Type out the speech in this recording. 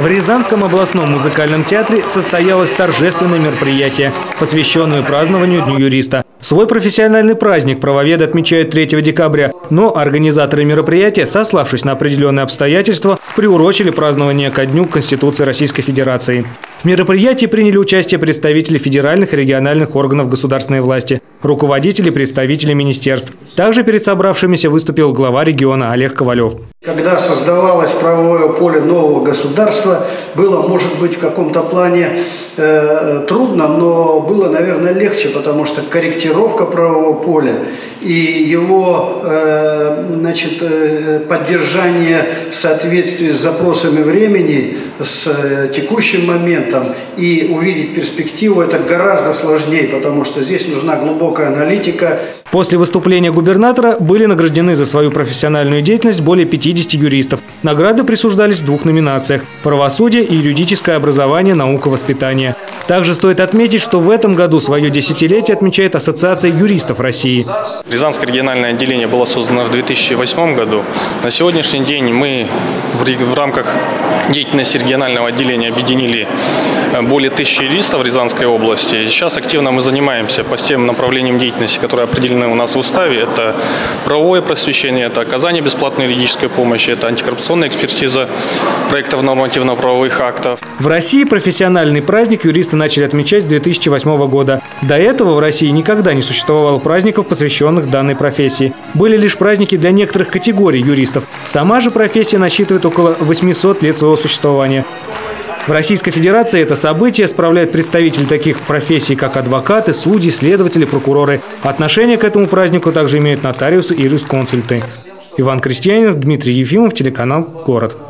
В Рязанском областном музыкальном театре состоялось торжественное мероприятие, посвященное празднованию Дню юриста. Свой профессиональный праздник правоведы отмечают 3 декабря, но организаторы мероприятия, сославшись на определенные обстоятельства, приурочили празднование ко Дню Конституции Российской Федерации. В мероприятии приняли участие представители федеральных и региональных органов государственной власти, руководители представители министерств. Также перед собравшимися выступил глава региона Олег Ковалев. Когда создавалось правовое поле нового государства, было, может быть, в каком-то плане э, трудно, но было, наверное, легче, потому что корректировка правового поля и его э, значит, э, поддержание в соответствии с запросами времени, с э, текущим моментом и увидеть перспективу, это гораздо сложнее, потому что здесь нужна глубокая аналитика. После выступления губернатора были награждены за свою профессиональную деятельность более 50 юристов. Награды присуждались в двух номинациях – правосудие и юридическое образование, наука, воспитание. Также стоит отметить, что в этом году свое десятилетие отмечает Ассоциация юристов России. Рязанское региональное отделение было создано в 2008 году. На сегодняшний день мы в, рамках деятельности регионального отделения объединили э, более тысячи юристов Рязанской области. Сейчас активно мы занимаемся по тем направлениям деятельности, которые определены у нас в уставе. Это правовое просвещение, это оказание бесплатной юридической помощи, это антикоррупционная экспертиза проектов нормативно-правовых актов. В России профессиональный праздник юристы начали отмечать с 2008 года. До этого в России никогда не существовало праздников, посвященных данной профессии. Были лишь праздники для некоторых категорий юристов. Сама же профессия насчитывает около 800 лет своего существования. В Российской Федерации это событие справляют представители таких профессий, как адвокаты, судьи, следователи, прокуроры. Отношение к этому празднику также имеют нотариусы и юрисконсульты. Иван Крестьянин, Дмитрий Ефимов, телеканал «Город».